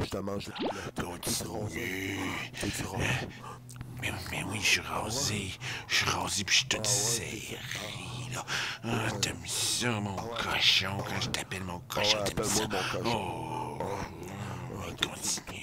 Je te mange Continue. Mais, mais oui, je suis rasé. Je suis rasé puis je te serré, là. Ah, t'aimes ça, mon cochon, quand je t'appelle mon cochon, t'aimes ça? oh, oh continue.